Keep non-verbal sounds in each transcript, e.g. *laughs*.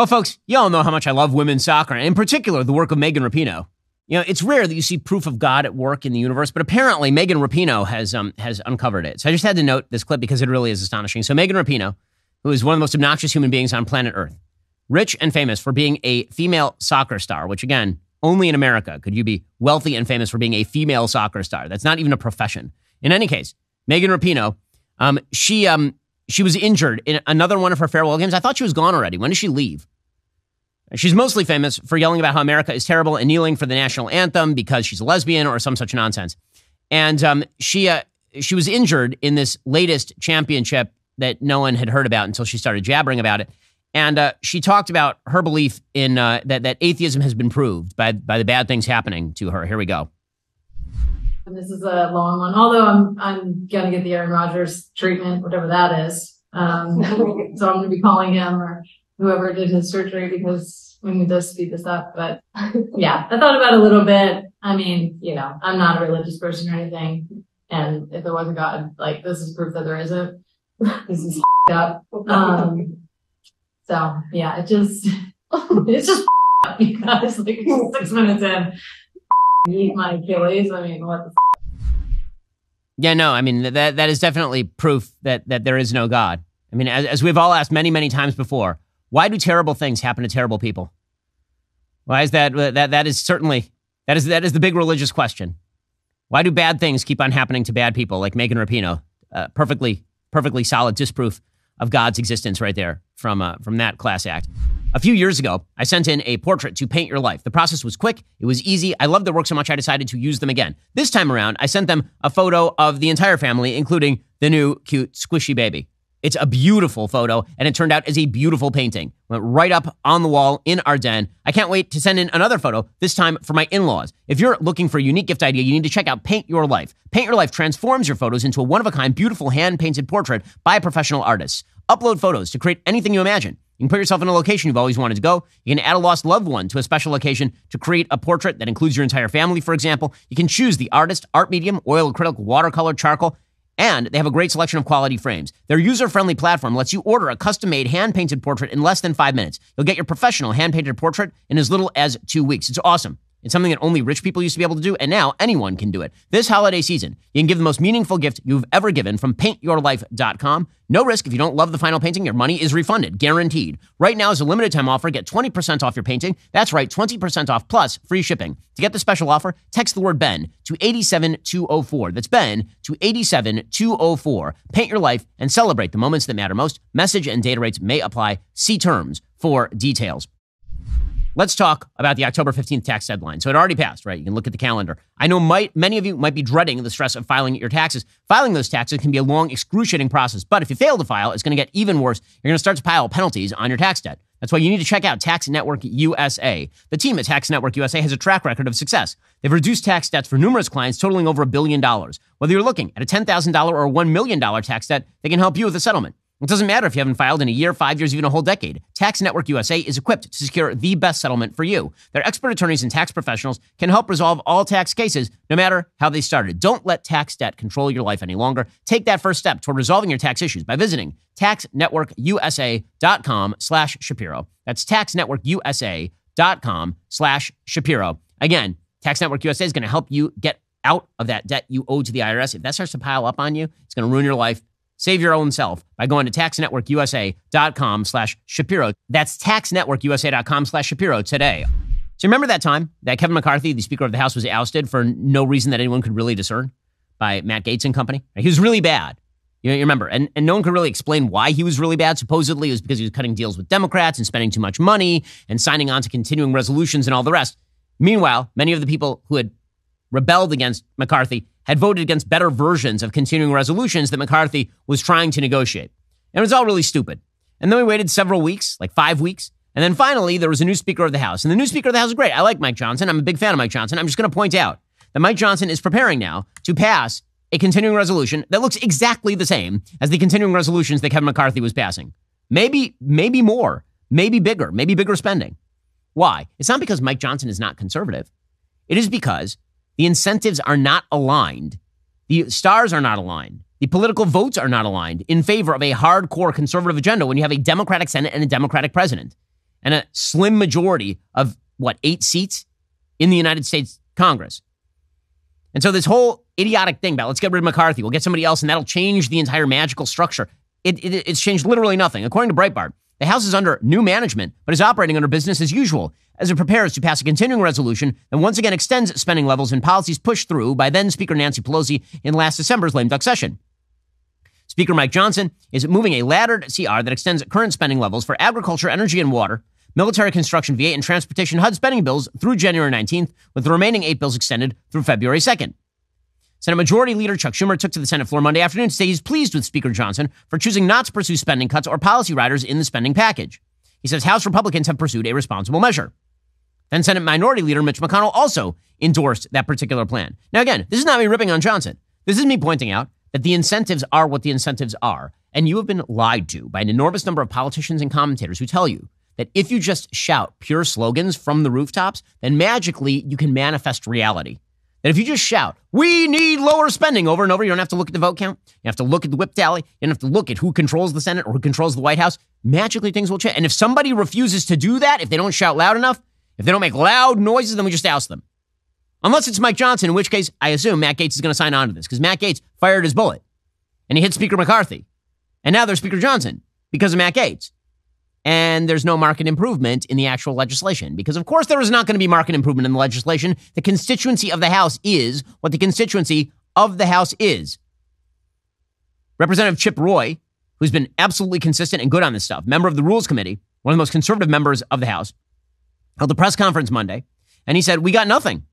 Well, folks, you all know how much I love women's soccer, and in particular, the work of Megan Rapinoe. You know, it's rare that you see proof of God at work in the universe, but apparently Megan Rapinoe has um, has uncovered it. So I just had to note this clip because it really is astonishing. So Megan Rapinoe, who is one of the most obnoxious human beings on planet Earth, rich and famous for being a female soccer star, which again, only in America could you be wealthy and famous for being a female soccer star. That's not even a profession. In any case, Megan Rapinoe, um, she um, she was injured in another one of her farewell games. I thought she was gone already. When did she leave? She's mostly famous for yelling about how America is terrible and kneeling for the national anthem because she's a lesbian or some such nonsense. And um, she uh, she was injured in this latest championship that no one had heard about until she started jabbering about it. And uh, she talked about her belief in uh, that that atheism has been proved by by the bad things happening to her. Here we go. This is a long one, although I'm I'm gonna get the Aaron Rodgers treatment, whatever that is. Um, *laughs* so I'm gonna be calling him or whoever did his surgery because we need to speed this up. But yeah, I thought about it a little bit. I mean, you know, I'm not a religious person or anything. And if there was a God, like this is proof that there isn't. this is *laughs* up. Um, so yeah, it just, *laughs* it's just up because like six minutes in, eat my Achilles. I mean, what the Yeah, no, I mean that that is definitely proof that that there is no God. I mean, as, as we've all asked many, many times before, why do terrible things happen to terrible people? Why is that? That that is certainly that is that is the big religious question. Why do bad things keep on happening to bad people like Megan Rapinoe? Uh, perfectly, perfectly solid disproof of God's existence right there from uh, from that class act. A few years ago, I sent in a portrait to paint your life. The process was quick, it was easy. I loved their work so much I decided to use them again. This time around, I sent them a photo of the entire family, including the new cute squishy baby. It's a beautiful photo, and it turned out as a beautiful painting. Went right up on the wall in our den. I can't wait to send in another photo, this time for my in laws. If you're looking for a unique gift idea, you need to check out Paint Your Life. Paint Your Life transforms your photos into a one of a kind, beautiful hand painted portrait by professional artists. Upload photos to create anything you imagine. You can put yourself in a location you've always wanted to go. You can add a lost loved one to a special location to create a portrait that includes your entire family, for example. You can choose the artist, art medium, oil, acrylic, watercolor, charcoal. And they have a great selection of quality frames. Their user friendly platform lets you order a custom made hand painted portrait in less than five minutes. You'll get your professional hand painted portrait in as little as two weeks. It's awesome. It's something that only rich people used to be able to do, and now anyone can do it. This holiday season, you can give the most meaningful gift you've ever given from paintyourlife.com. No risk if you don't love the final painting, your money is refunded, guaranteed. Right now is a limited time offer. Get 20% off your painting. That's right, 20% off plus free shipping. To get the special offer, text the word Ben to 87204. That's Ben to 87204. Paint your life and celebrate the moments that matter most. Message and data rates may apply. See terms for details. Let's talk about the October 15th tax deadline. So it already passed, right? You can look at the calendar. I know might, many of you might be dreading the stress of filing your taxes. Filing those taxes can be a long, excruciating process. But if you fail to file, it's going to get even worse. You're going to start to pile penalties on your tax debt. That's why you need to check out Tax Network USA. The team at Tax Network USA has a track record of success. They've reduced tax debts for numerous clients totaling over a billion dollars. Whether you're looking at a $10,000 or $1 million tax debt, they can help you with a settlement. It doesn't matter if you haven't filed in a year, five years, even a whole decade. Tax Network USA is equipped to secure the best settlement for you. Their expert attorneys and tax professionals can help resolve all tax cases, no matter how they started. Don't let tax debt control your life any longer. Take that first step toward resolving your tax issues by visiting taxnetworkusa.com slash Shapiro. That's taxnetworkusa.com slash Shapiro. Again, Tax Network USA is going to help you get out of that debt you owe to the IRS. If that starts to pile up on you, it's going to ruin your life. Save your own self by going to taxnetworkusa.com slash Shapiro. That's taxnetworkusa.com slash Shapiro today. So remember that time that Kevin McCarthy, the Speaker of the House, was ousted for no reason that anyone could really discern by Matt Gaetz and company? He was really bad. You, you remember, and, and no one could really explain why he was really bad. Supposedly, it was because he was cutting deals with Democrats and spending too much money and signing on to continuing resolutions and all the rest. Meanwhile, many of the people who had rebelled against McCarthy had voted against better versions of continuing resolutions that McCarthy was trying to negotiate. And it was all really stupid. And then we waited several weeks, like five weeks. And then finally, there was a new Speaker of the House. And the new Speaker of the House is great. I like Mike Johnson. I'm a big fan of Mike Johnson. I'm just going to point out that Mike Johnson is preparing now to pass a continuing resolution that looks exactly the same as the continuing resolutions that Kevin McCarthy was passing. Maybe, maybe more, maybe bigger, maybe bigger spending. Why? It's not because Mike Johnson is not conservative. It is because the incentives are not aligned. The stars are not aligned. The political votes are not aligned in favor of a hardcore conservative agenda when you have a Democratic Senate and a Democratic president. and a slim majority of what, eight seats in the United States Congress. And so this whole idiotic thing about let's get rid of McCarthy, we'll get somebody else, and that'll change the entire magical structure. It, it, it's changed literally nothing. According to Breitbart, the House is under new management, but is operating under business as usual as it prepares to pass a continuing resolution that once again extends spending levels and policies pushed through by then Speaker Nancy Pelosi in last December's lame duck session. Speaker Mike Johnson is moving a laddered CR that extends current spending levels for agriculture, energy, and water, military construction, VA, and transportation HUD spending bills through January 19th, with the remaining eight bills extended through February 2nd. Senate Majority Leader Chuck Schumer took to the Senate floor Monday afternoon to say he's pleased with Speaker Johnson for choosing not to pursue spending cuts or policy riders in the spending package. He says House Republicans have pursued a responsible measure. Then Senate Minority Leader Mitch McConnell also endorsed that particular plan. Now, again, this is not me ripping on Johnson. This is me pointing out that the incentives are what the incentives are. And you have been lied to by an enormous number of politicians and commentators who tell you that if you just shout pure slogans from the rooftops, then magically you can manifest reality. That if you just shout, we need lower spending over and over, you don't have to look at the vote count. You have to look at the whip tally. You don't have to look at who controls the Senate or who controls the White House. Magically, things will change. And if somebody refuses to do that, if they don't shout loud enough, if they don't make loud noises, then we just oust them. Unless it's Mike Johnson, in which case I assume Matt Gaetz is going to sign on to this because Matt Gaetz fired his bullet and he hit Speaker McCarthy. And now there's Speaker Johnson because of Matt Gaetz. And there's no market improvement in the actual legislation because, of course, there is not going to be market improvement in the legislation. The constituency of the House is what the constituency of the House is. Representative Chip Roy, who's been absolutely consistent and good on this stuff, member of the Rules Committee, one of the most conservative members of the House, held a press conference Monday, and he said, We got nothing.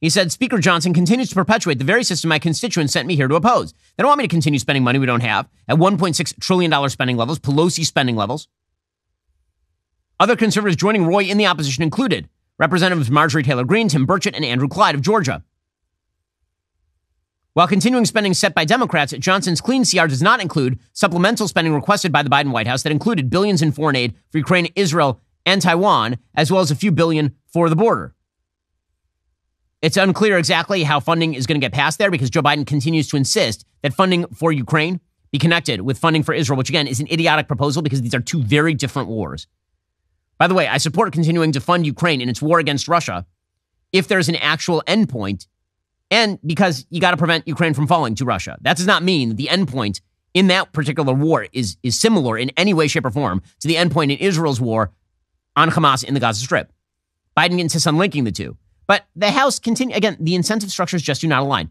He said, Speaker Johnson continues to perpetuate the very system my constituents sent me here to oppose. They don't want me to continue spending money we don't have at $1.6 trillion spending levels, Pelosi spending levels. Other conservatives joining Roy in the opposition included Representatives Marjorie Taylor Greene, Tim Burchett, and Andrew Clyde of Georgia. While continuing spending set by Democrats, Johnson's clean CR does not include supplemental spending requested by the Biden White House that included billions in foreign aid for Ukraine, Israel, and Taiwan, as well as a few billion for the border. It's unclear exactly how funding is going to get passed there because Joe Biden continues to insist that funding for Ukraine be connected with funding for Israel, which again is an idiotic proposal because these are two very different wars. By the way, I support continuing to fund Ukraine in its war against Russia if there's an actual endpoint and because you got to prevent Ukraine from falling to Russia. That does not mean that the endpoint in that particular war is, is similar in any way, shape, or form to the endpoint in Israel's war on Hamas in the Gaza Strip. Biden insists on linking the two. But the House continue again, the incentive structures just do not align.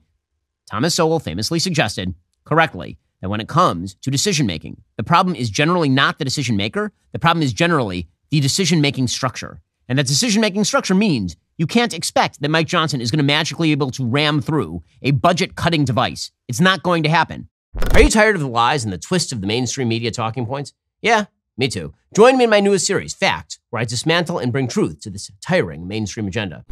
Thomas Sowell famously suggested correctly that when it comes to decision making, the problem is generally not the decision maker. The problem is generally the decision making structure. And that decision making structure means you can't expect that Mike Johnson is going to magically be able to ram through a budget cutting device. It's not going to happen. Are you tired of the lies and the twists of the mainstream media talking points? Yeah, me too. Join me in my newest series, Fact, where I dismantle and bring truth to this tiring mainstream agenda.